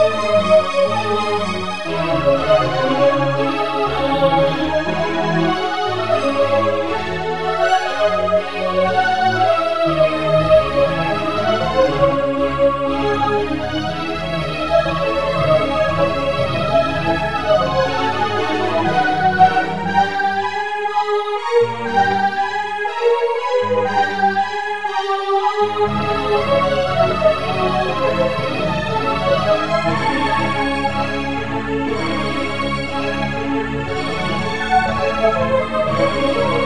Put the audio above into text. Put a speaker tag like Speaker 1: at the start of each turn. Speaker 1: Thank you. Música